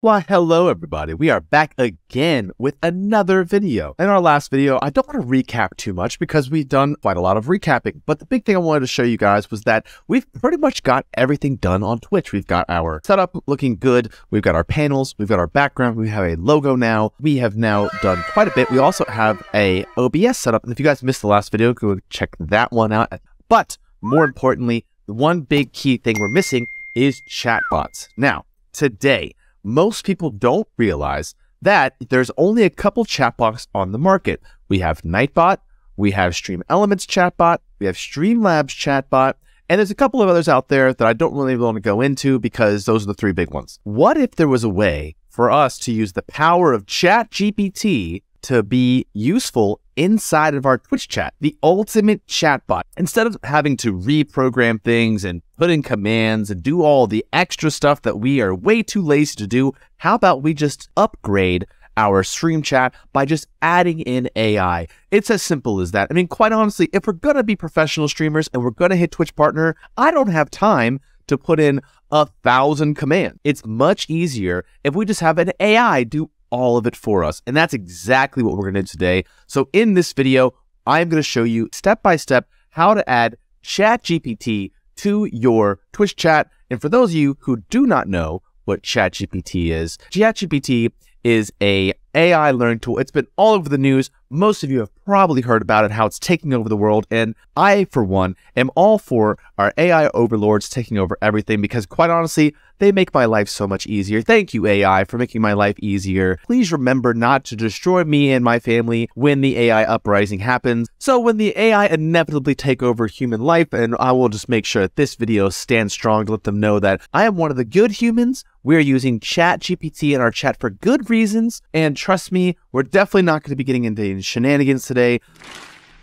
Why, hello everybody. We are back again with another video. In our last video, I don't want to recap too much because we've done quite a lot of recapping, but the big thing I wanted to show you guys was that we've pretty much got everything done on Twitch. We've got our setup looking good. We've got our panels. We've got our background. We have a logo now. We have now done quite a bit. We also have a OBS setup. And if you guys missed the last video, go check that one out. But more importantly, the one big key thing we're missing is chatbots. Now, today, most people don't realize that there's only a couple chatbots on the market. We have Nightbot, we have Stream Elements chatbot, we have Streamlabs chatbot, and there's a couple of others out there that I don't really want to go into because those are the three big ones. What if there was a way for us to use the power of ChatGPT to be useful inside of our Twitch chat, the ultimate chatbot. Instead of having to reprogram things and put in commands and do all the extra stuff that we are way too lazy to do, how about we just upgrade our stream chat by just adding in AI. It's as simple as that. I mean, quite honestly, if we're going to be professional streamers and we're going to hit Twitch partner, I don't have time to put in a thousand commands. It's much easier if we just have an AI do all of it for us. And that's exactly what we're going to do today. So in this video, I'm going to show you step by step how to add ChatGPT to your Twitch chat. And for those of you who do not know what ChatGPT is, ChatGPT is a AI learning tool. It's been all over the news. Most of you have probably heard about it, how it's taking over the world. And I, for one, am all for our AI overlords taking over everything because, quite honestly, they make my life so much easier. Thank you, AI, for making my life easier. Please remember not to destroy me and my family when the AI uprising happens. So when the AI inevitably take over human life, and I will just make sure that this video stands strong to let them know that I am one of the good humans. We're using ChatGPT in our chat for good reasons, and trust me, we're definitely not going to be getting into shenanigans today.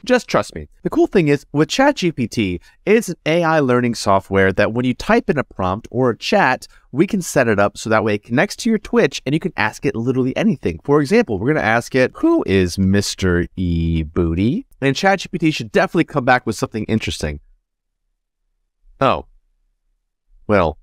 Just trust me. The cool thing is, with ChatGPT, it's an AI learning software that when you type in a prompt or a chat, we can set it up so that way it connects to your Twitch and you can ask it literally anything. For example, we're going to ask it, who is Mr. E Booty? And ChatGPT should definitely come back with something interesting. Oh. Well,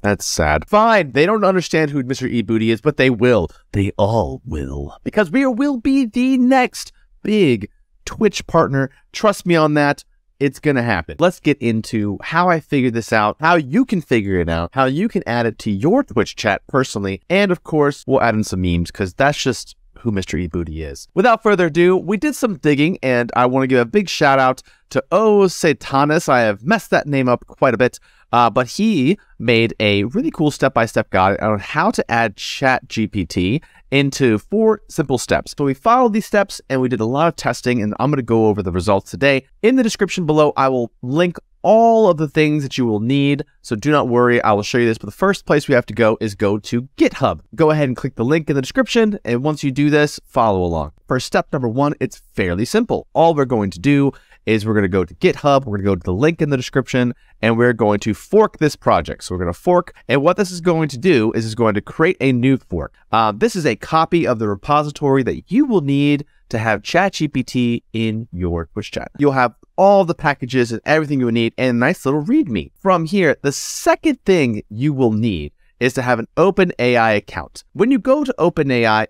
that's sad. Fine, they don't understand who Mr. E Booty is, but they will. They all will. Because we will be the next big Twitch partner. Trust me on that. It's going to happen. Let's get into how I figured this out, how you can figure it out, how you can add it to your Twitch chat personally. And of course, we'll add in some memes because that's just who Mr. E Booty is. Without further ado, we did some digging and I want to give a big shout out to O Satanis. I have messed that name up quite a bit. Uh, but he made a really cool step-by-step guide on how to add Chat GPT into four simple steps. So we followed these steps and we did a lot of testing and I'm going to go over the results today. In the description below, I will link all of the things that you will need. So do not worry, I will show you this. But the first place we have to go is go to GitHub. Go ahead and click the link in the description. And once you do this, follow along. For step number one, it's fairly simple. All we're going to do is we're going to go to GitHub, we're going to go to the link in the description, and we're going to fork this project. So we're going to fork, and what this is going to do is it's going to create a new fork. Uh, this is a copy of the repository that you will need to have ChatGPT in your Twitch chat. You'll have all the packages and everything you will need and a nice little README. From here, the second thing you will need is to have an OpenAI account. When you go to OpenAI,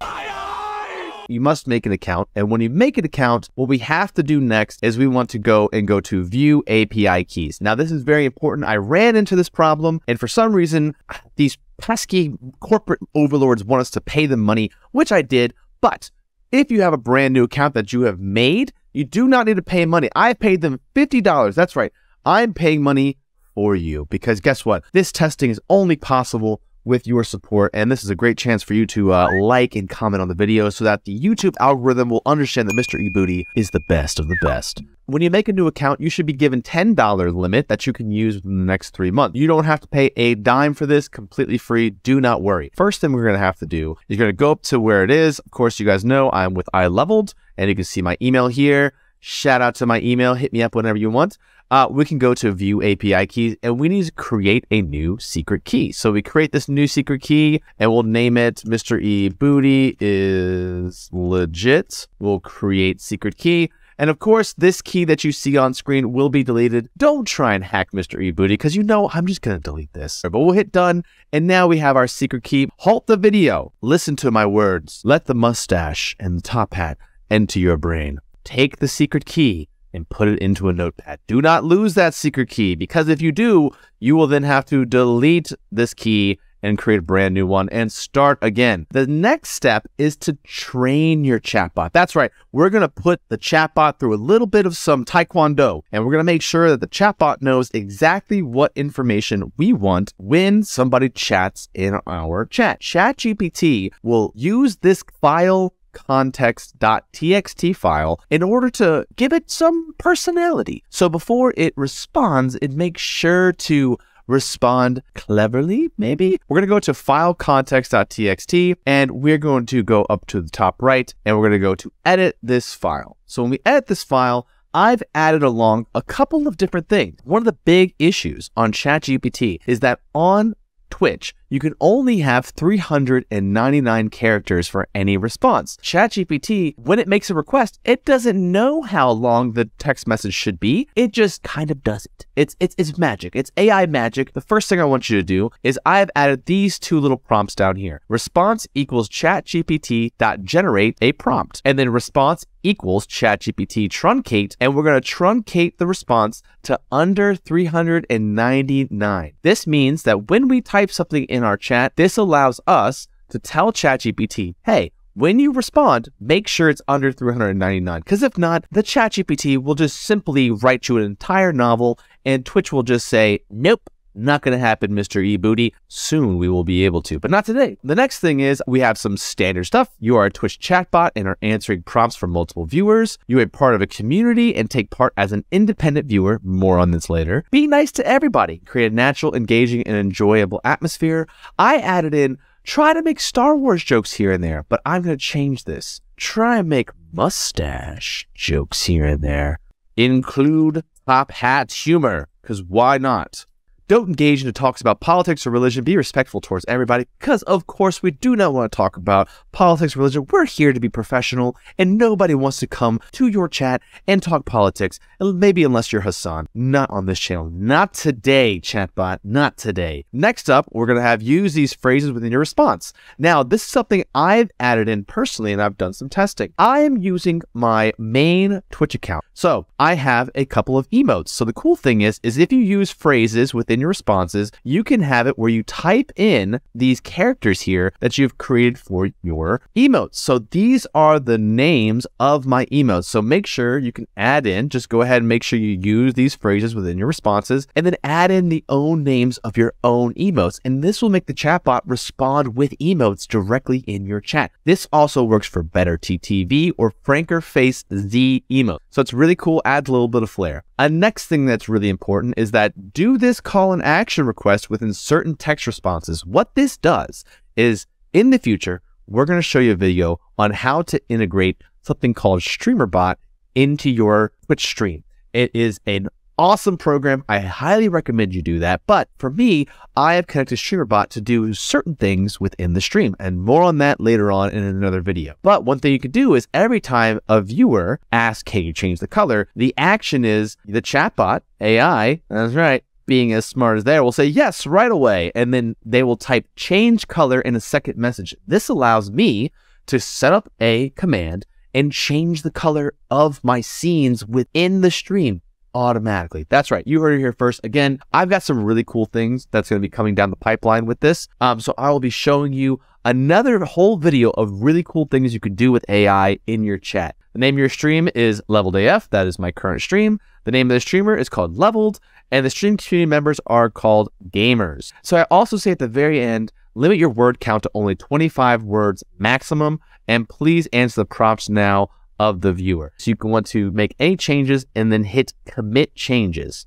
you must make an account. And when you make an account, what we have to do next is we want to go and go to view API keys. Now, this is very important. I ran into this problem, and for some reason, these pesky corporate overlords want us to pay them money, which I did. But if you have a brand new account that you have made, you do not need to pay money. I paid them $50. That's right. I'm paying money for you because guess what? This testing is only possible with your support. And this is a great chance for you to uh, like and comment on the video so that the YouTube algorithm will understand that Mr. eBooty is the best of the best. When you make a new account, you should be given $10 limit that you can use in the next three months. You don't have to pay a dime for this, completely free. Do not worry. First thing we're going to have to do is you're going to go up to where it is. Of course, you guys know I'm with iLeveled, and you can see my email here. Shout out to my email. Hit me up whenever you want uh, we can go to view API keys and we need to create a new secret key. So we create this new secret key and we'll name it Mr. E Booty is legit. We'll create secret key. And of course, this key that you see on screen will be deleted. Don't try and hack Mr. eBooty because you know I'm just going to delete this. But we'll hit done. And now we have our secret key. Halt the video. Listen to my words. Let the mustache and the top hat enter your brain. Take the secret key and put it into a notepad. Do not lose that secret key because if you do, you will then have to delete this key and create a brand new one and start again. The next step is to train your chatbot. That's right. We're going to put the chatbot through a little bit of some taekwondo and we're going to make sure that the chatbot knows exactly what information we want when somebody chats in our chat. ChatGPT will use this file context.txt file in order to give it some personality. So before it responds, it makes sure to respond cleverly, maybe. We're going to go to file context.txt and we're going to go up to the top right and we're going to go to edit this file. So when we edit this file, I've added along a couple of different things. One of the big issues on ChatGPT is that on Twitch, you can only have 399 characters for any response. ChatGPT, when it makes a request, it doesn't know how long the text message should be. It just kind of does it. It's it's it's magic. It's AI magic. The first thing I want you to do is I've added these two little prompts down here. Response equals ChatGPT generate a prompt, and then response equals ChatGPT truncate, and we're going to truncate the response to under 399. This means that when we type something in our chat, this allows us to tell ChatGPT, hey, when you respond, make sure it's under 399. Because if not, the ChatGPT will just simply write you an entire novel and Twitch will just say, nope, not going to happen, Mr. eBooty. Soon we will be able to, but not today. The next thing is we have some standard stuff. You are a Twitch chatbot and are answering prompts from multiple viewers. You are part of a community and take part as an independent viewer. More on this later. Be nice to everybody. Create a natural, engaging, and enjoyable atmosphere. I added in try to make Star Wars jokes here and there, but I'm going to change this. Try and make mustache jokes here and there. Include top hat humor, because why not? Don't engage in talks about politics or religion. Be respectful towards everybody, because of course we do not want to talk about politics, religion. We're here to be professional, and nobody wants to come to your chat and talk politics. Maybe unless you're Hasan. Not on this channel. Not today, chatbot. Not today. Next up, we're going to have use these phrases within your response. Now, this is something I've added in personally, and I've done some testing. I am using my main Twitch account. So I have a couple of emotes. So the cool thing is, is if you use phrases within your responses, you can have it where you type in these characters here that you've created for your emotes. So these are the names of my emotes. So make sure you can add in, just go ahead and make sure you use these phrases within your responses and then add in the own names of your own emotes. And this will make the chatbot respond with emotes directly in your chat. This also works for Better TTV or Franker Face Z emote. So it's really cool, adds a little bit of flair. A next thing that's really important is that do this call and action request within certain text responses. What this does is in the future, we're going to show you a video on how to integrate something called StreamerBot into your Twitch stream. It is an awesome program. I highly recommend you do that. But for me, I have connected StreamerBot to do certain things within the stream and more on that later on in another video. But one thing you can do is every time a viewer asks, can you change the color? The action is the chatbot, AI, that's right, being as smart as they are, will say yes right away. And then they will type change color in a second message. This allows me to set up a command and change the color of my scenes within the stream automatically. That's right. You heard it here first. Again, I've got some really cool things that's going to be coming down the pipeline with this. Um, so I will be showing you another whole video of really cool things you can do with AI in your chat. The name of your stream is Leveled AF. That is my current stream. The name of the streamer is called Leveled, and the stream community members are called Gamers. So I also say at the very end, limit your word count to only 25 words maximum, and please answer the prompts now of the viewer. So you can want to make any changes and then hit commit changes.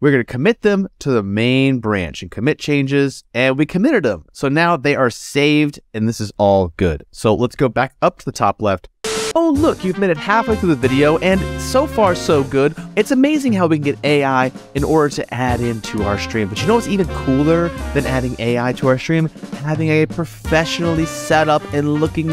We're going to commit them to the main branch and commit changes and we committed them. So now they are saved and this is all good. So let's go back up to the top left. Oh, look, you've made it halfway through the video and so far so good. It's amazing how we can get AI in order to add into our stream. But you know what's even cooler than adding AI to our stream? Having a professionally set up and looking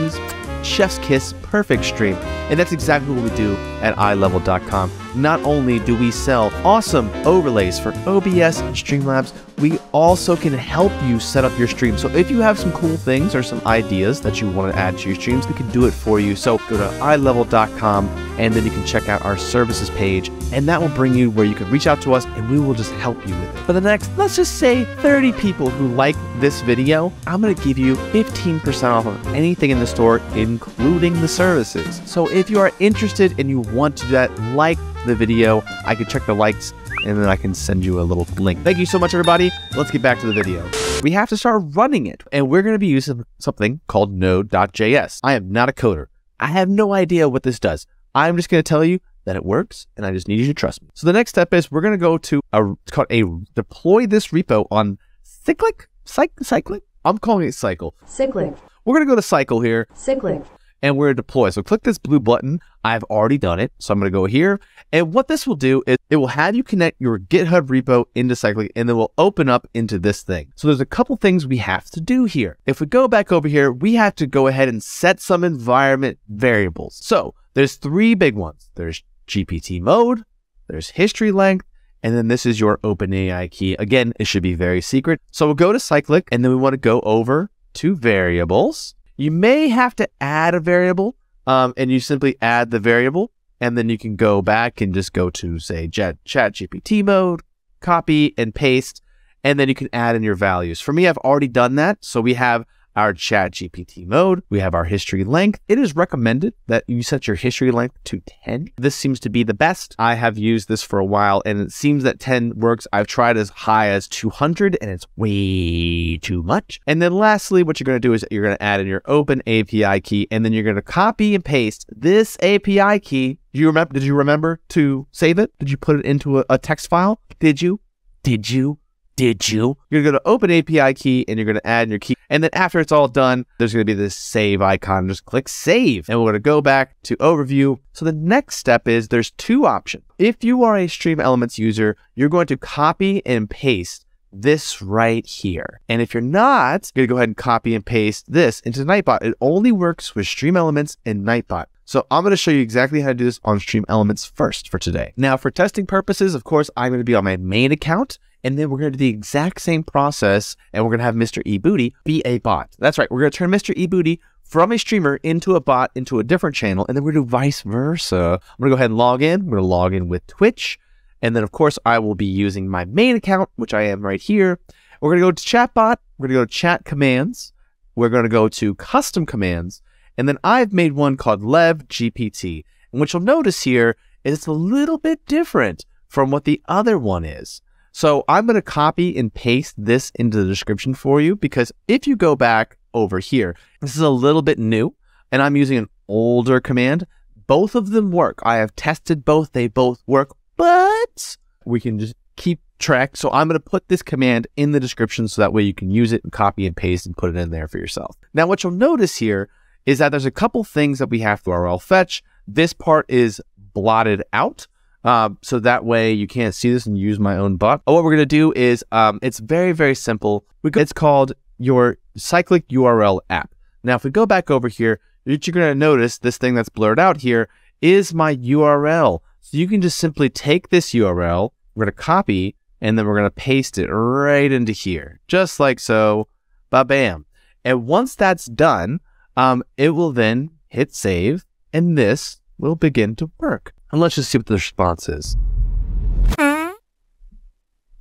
chef's kiss perfect stream. And that's exactly what we do at iLevel.com. Not only do we sell awesome overlays for OBS and Streamlabs, we also can help you set up your stream. So if you have some cool things or some ideas that you want to add to your streams, we can do it for you. So go to iLevel.com and then you can check out our services page and that will bring you where you can reach out to us and we will just help you with it. For the next, let's just say 30 people who like this video, I'm going to give you 15% off of anything in the store, including the services. So if you are interested and you want to do that, like the video, I can check the likes and then I can send you a little link. Thank you so much, everybody. Let's get back to the video. We have to start running it, and we're going to be using something called node.js. I am not a coder. I have no idea what this does. I'm just going to tell you that it works, and I just need you to trust me. So the next step is we're going to go to a, it's called a deploy this repo on Cyclic, Cyc- Cyclic. I'm calling it Cycle. Cyclic, We're going to go to Cycle here, cyclic, and we're deploy. So click this blue button. I've already done it. So I'm going to go here. And what this will do is it will have you connect your GitHub repo into Cyclic and then we'll open up into this thing. So there's a couple things we have to do here. If we go back over here, we have to go ahead and set some environment variables. So there's three big ones. There's GPT mode, there's history length, and then this is your OpenAI key. Again, it should be very secret. So we'll go to Cyclic and then we want to go over to variables. You may have to add a variable um, and you simply add the variable and then you can go back and just go to say chat, chat GPT mode, copy and paste, and then you can add in your values. For me, I've already done that. So we have our chat GPT mode. We have our history length. It is recommended that you set your history length to 10. This seems to be the best. I have used this for a while and it seems that 10 works. I've tried as high as 200 and it's way too much. And then lastly, what you're going to do is you're going to add in your open API key and then you're going to copy and paste this API key. Do you remember, did you remember to save it? Did you put it into a, a text file? Did you? Did you? Did you? You're going to go to open API key and you're going to add your key. And then after it's all done, there's going to be this save icon. Just click save. And we're going to go back to overview. So the next step is there's two options. If you are a Stream Elements user, you're going to copy and paste this right here. And if you're not, you're going to go ahead and copy and paste this into Nightbot. It only works with Stream Elements and Nightbot. So I'm going to show you exactly how to do this on Stream Elements first for today. Now, for testing purposes, of course, I'm going to be on my main account, and then we're going to do the exact same process, and we're going to have Mr. eBooty be a bot. That's right. We're going to turn Mr. eBooty from a streamer into a bot into a different channel, and then we're going to do vice versa. I'm going to go ahead and log in. We're going to log in with Twitch, and then, of course, I will be using my main account, which I am right here. We're going to go to Chatbot. We're going to go to Chat Commands. We're going to go to Custom Commands. And then I've made one called Lev GPT. And what you'll notice here is it's a little bit different from what the other one is. So I'm going to copy and paste this into the description for you because if you go back over here, this is a little bit new and I'm using an older command. Both of them work. I have tested both. They both work, but we can just keep track. So I'm going to put this command in the description so that way you can use it and copy and paste and put it in there for yourself. Now, what you'll notice here is that there's a couple things that we have to URL fetch. This part is blotted out. Uh, so that way you can't see this and use my own bot. Oh, what we're going to do is um, it's very, very simple. It's called your cyclic URL app. Now, if we go back over here, you're going to notice this thing that's blurred out here is my URL. So you can just simply take this URL, we're going to copy, and then we're going to paste it right into here, just like so. Ba-bam. And once that's done, um, it will then hit save, and this will begin to work. And let's just see what the response is.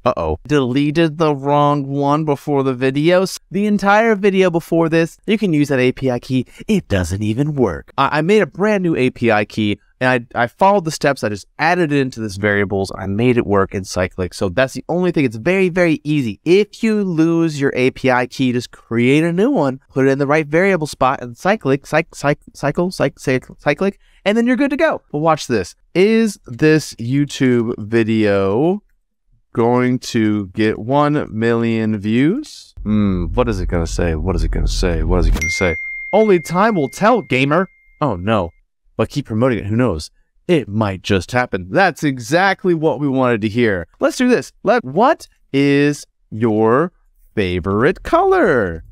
Uh-oh. Deleted the wrong one before the video. The entire video before this, you can use that API key. It doesn't even work. I, I made a brand new API key and I, I followed the steps. I just added it into this variables. I made it work in Cyclic. So that's the only thing. It's very, very easy. If you lose your API key, just create a new one, put it in the right variable spot and Cyclic, cyc, cyc, cycle, cyc, cyc, Cyclic, and then you're good to go. But watch this. Is this YouTube video going to get 1 million views? Hmm, what is it going to say? What is it going to say? What is it going to say? Only time will tell, gamer. Oh no. But keep promoting it. Who knows? It might just happen. That's exactly what we wanted to hear. Let's do this. Let what is your favorite color?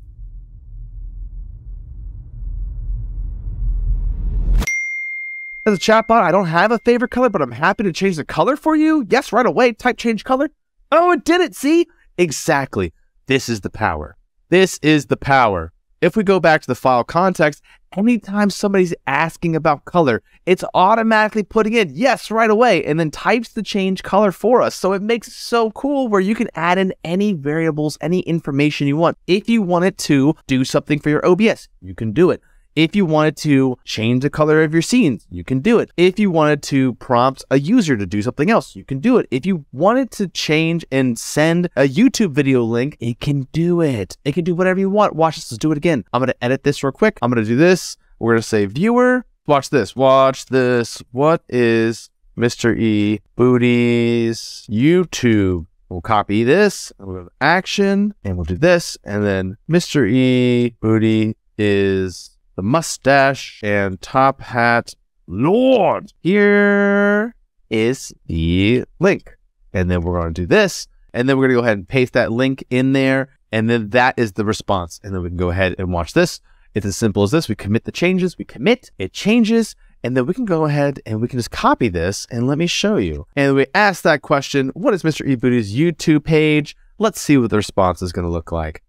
As a chatbot, I don't have a favorite color, but I'm happy to change the color for you. Yes, right away. Type change color. Oh, it did it. See? Exactly. This is the power. This is the power. If we go back to the file context, anytime somebody's asking about color, it's automatically putting in yes right away and then types the change color for us. So it makes it so cool where you can add in any variables, any information you want. If you wanted to do something for your OBS, you can do it. If you wanted to change the color of your scenes, you can do it. If you wanted to prompt a user to do something else, you can do it. If you wanted to change and send a YouTube video link, it can do it. It can do whatever you want. Watch this. Let's do it again. I'm going to edit this real quick. I'm going to do this. We're going to say viewer. Watch this. Watch this. What is Mr. E Booty's YouTube? We'll copy this, we'll go to action, and we'll do this, and then Mr. E Booty is the mustache and top hat lord. Here is the link. And then we're going to do this. And then we're going to go ahead and paste that link in there. And then that is the response. And then we can go ahead and watch this. It's as simple as this. We commit the changes. We commit, it changes. And then we can go ahead and we can just copy this and let me show you. And we ask that question, what is Mr. eBooty's YouTube page? Let's see what the response is going to look like.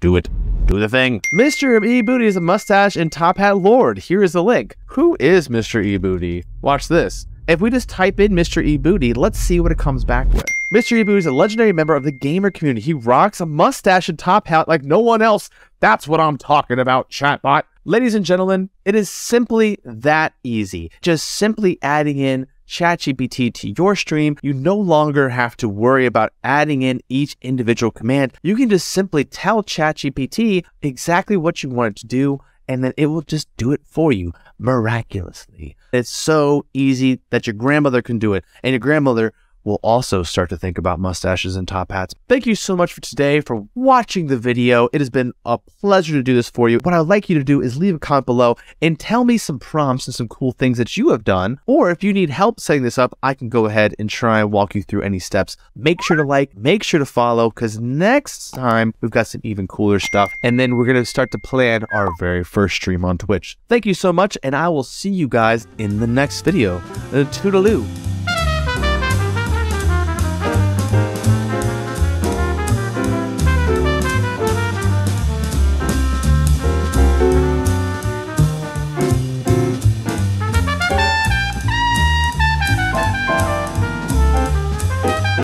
Do it. Do the thing. Mr. E Booty is a mustache and top hat lord. Here is the link. Who is Mr. E Booty? Watch this. If we just type in Mr. E Booty, let's see what it comes back with. Mr. E Booty is a legendary member of the gamer community. He rocks a mustache and top hat like no one else. That's what I'm talking about, chatbot. Ladies and gentlemen, it is simply that easy. Just simply adding in ChatGPT to your stream, you no longer have to worry about adding in each individual command. You can just simply tell ChatGPT exactly what you want it to do, and then it will just do it for you miraculously. It's so easy that your grandmother can do it, and your grandmother will also start to think about mustaches and top hats. Thank you so much for today for watching the video. It has been a pleasure to do this for you. What I'd like you to do is leave a comment below and tell me some prompts and some cool things that you have done. Or if you need help setting this up, I can go ahead and try and walk you through any steps. Make sure to like, make sure to follow, because next time we've got some even cooler stuff. And then we're going to start to plan our very first stream on Twitch. Thank you so much, and I will see you guys in the next video. Uh, toodaloo.